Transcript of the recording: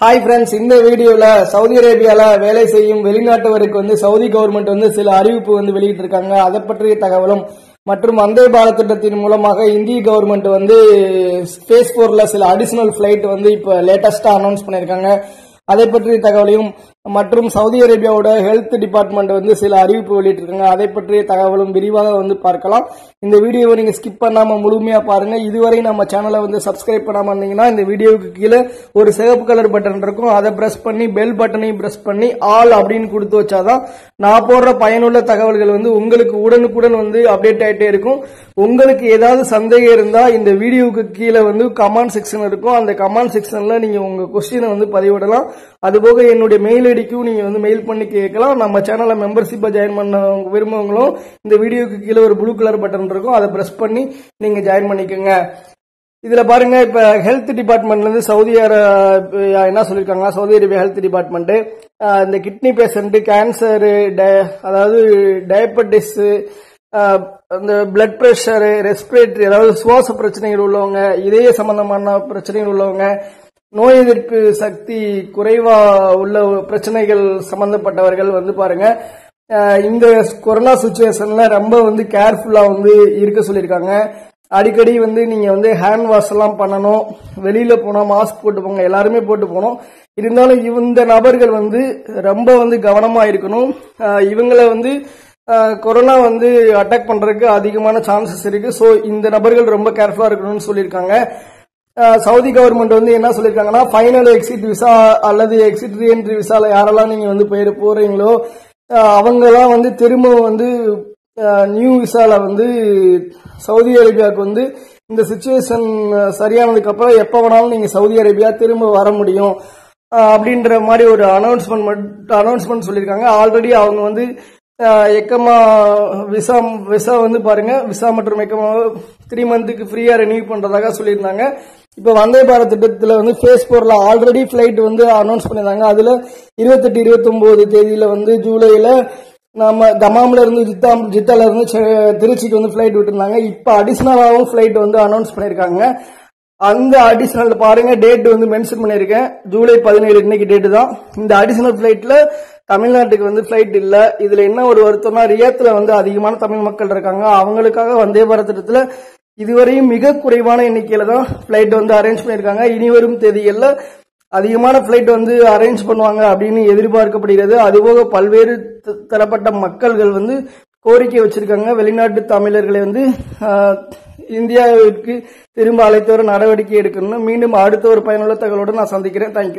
Hi friends இந்த வீடியோவில் Saudi அரேபியாவில் வேலை செய்யும் வெளிநாட்டவருக்கு வந்து சவுதி கவர்மெண்ட் வந்து சில அறிவிப்பு வந்து வெளியிட்டிருக்காங்க. அதை பற்றிய தகவலும் மற்றும் வந்தே பாரத் திட்டத்தின் மூலமாக இந்திய கவர்மெண்ட் வந்து ஸ்பேஸ் போர்ல சில அடிஷனல் ஃபிளைட் வந்து இப்போ லேட்டஸ்டாக அனௌன்ஸ் பண்ணியிருக்காங்க. அதை பற்றிய தகவலையும் மற்றும் சவுதி அரேபியாவோட ஹெல்த் டிபார்ட்மெண்ட் வந்து சில அறிவிப்பு வெளியிட்டிருக்காங்க. அதை பற்றிய தகவலும் விரிவாக வந்து பார்க்கலாம். இந்த வீடியோவை நீங்க ஸ்கிப் பண்ணாம முழுமையா பாருங்க. இதுவரை நம்ம சேனலை வந்து சப்ஸ்கிரைப் பண்ணாம இருந்தீங்கன்னா இந்த வீடியோவுக்கு கீழே ஒரு சிவப்பு கலர் பட்டன் இருக்கும். அதை பிரஸ் பண்ணி பெல் பட்டனையும் பிரஸ் பண்ணி ஆல் அப்படின்னு கொடுத்து வச்சாதான் நான் போடுற பயனுள்ள தகவல்கள் வந்து உங்களுக்கு உடனுக்குடன் வந்து அப்டேட் ஆயிட்டே இருக்கும். உங்களுக்கு ஏதாவது சந்தேகம் இருந்தா இந்த வீடியோவுக்கு கீழே வந்து கமெண்ட் செக்ஷன் இருக்கும். அந்த கமெண்ட் செக்ஷன்ல நீங்க உங்க கொஸ்டினை வந்து பதிவிடலாம். அதுபோக என்னுடைய மெயில் ஐடிக்கும் நீங்க வந்து மெயில் பண்ணி கேட்கலாம். நம்ம சேனல்ல மெம்பர்ஷிப்பா ஜாயின் பண்ண விரும்புவங்களும் இந்த வீடியோக்கு கீழே ஒரு ப்ளூ கலர் பட்டன் இருக்கும். அதை பிரஸ் பண்ணி நீங்க ஜாயின் பண்ணிக்கோங்க. இதுல பாருங்க இப்ப ஹெல்த் டிபார்ட்மெண்ட்ல இருந்து சவுதி அரேபியா என்ன சொல்லிருக்காங்க? சவுதி அரேபியா ஹெல்த் டிபார்ட்மெண்ட் இந்த கிட்னி பேஷண்ட் கேன்சர் அதாவது டயபெட்டிஸ் இந்த பிளட் பிரஷர் ரெஸ்பிரேட்டரி அதாவது சுவாச பிரச்சனைகள் உள்ளவங்க இதய சம்பந்தமான பிரச்சனைகள் உள்ளவங்க நோய் எதிர்ப்பு சக்தி குறைவா உள்ள பிரச்சனைகள் சம்பந்தப்பட்டவர்கள் வந்து பாருங்க. இந்த கொரோனா சுச்சுவேஷன்ல ரொம்ப வந்து கேர்ஃபுல்லா வந்து இருக்க சொல்லியிருக்காங்க. அடிக்கடி வந்து நீங்க வந்து ஹேண்ட் வாஷ் எல்லாம் பண்ணணும். வெளியில போனா மாஸ்க் போட்டு போங்க. எல்லாருமே போட்டு போகணும். இருந்தாலும் இந்த நபர்கள் வந்து ரொம்ப வந்து கவனமா இருக்கணும். இவங்களை வந்து கொரோனா வந்து அட்டாக் பண்றதுக்கு அதிகமான சான்சஸ் இருக்கு. ஸோ இந்த நபர்கள் ரொம்ப கேர்ஃபுல்லா இருக்கணும்னு சொல்லியிருக்காங்க. சவுதி கவர்மெண்ட் வந்து என்ன சொல்லியிருக்காங்கன்னா ஃபைனல் எக்ஸிட் விசா அல்லது எக்ஸிட் ரீஎன்ட்ரி விசால யாரெல்லாம் நீங்க வந்து போயிட போறீங்களோ அவங்கெல்லாம் வந்து திரும்ப வந்து நியூ விசால வந்து சவுதி அரேபியாவுக்கு வந்து இந்த சுச்சுவேஷன் சரியானதுக்கு அப்புறம் எப்ப வேணாலும் நீங்க சவுதி அரேபியா திரும்ப வர முடியும். அப்படின்ற மாதிரி ஒரு அனௌன்ஸ்மெண்ட் அனௌன்ஸ்மெண்ட் சொல்லியிருக்காங்க ஆல்ரெடி அவங்க வந்து எக்கமா விசா விசா வந்து பாருங்க விசா மற்றும் எக்கமா த்ரீ மந்த்துக்கு ஃப்ரீயா ரெனியூ பண்றதாக சொல்லியிருந்தாங்க. இப்ப வந்தே பாரத் திட்டத்துல வந்து ஃபேஸ் போர்ல ஆல்ரெடி பிளைட் வந்து அனௌன்ஸ் பண்ணியிருந்தாங்க. அதுல இருபத்தெட்டு இருபத்தொன்பது தேதியில வந்து ஜூலைல நம்ம தமாம்ல இருந்து ஜித்தா ஜித்தால இருந்து திருச்சிக்கு வந்து பிளைட் விட்டுருந்தாங்க. இப்ப அடிஷ்னலாகவும் பிளைட் வந்து அனௌன்ஸ் பண்ணிருக்காங்க அந்த அடிஷனல் பாருங்க டேட் வந்து மென்ஷன் பண்ணிருக்கேன் ஜூலை பதினேழு இன்னைக்கு டேட் தான். இந்த அடிஷனல் பிளைட்ல தமிழ்நாட்டுக்கு வந்து பிளைட் இல்ல. இதுல என்ன ஒரு வருத்தம்னா ரியாத்துல வந்து அதிகமான தமிழ் மக்கள் இருக்காங்க. அவங்களுக்காக வந்தே பாரத் திட்டத்துல இதுவரையும் மிக குறைவான எண்ணிக்கையில தான் பிளைட் வந்து அரேஞ்ச் பண்ணியிருக்காங்க. இனி வரும் தேதிகளில் அதிகமான பிளைட் வந்து அரேஞ்ச் பண்ணுவாங்க அப்படின்னு எதிர்பார்க்கப்படுகிறது. அதுபோக பல்வேறு தரப்பட்ட மக்கள்கள் வந்து கோரிக்கை வச்சிருக்காங்க. வெளிநாட்டு தமிழர்களை வந்து இந்தியாவிற்கு திரும்ப அழைத்து வர நடவடிக்கை எடுக்கணும்னு. மீண்டும் அடுத்த ஒரு பயனுள்ள தகவலோடு நான் சந்திக்கிறேன். தேங்க்யூ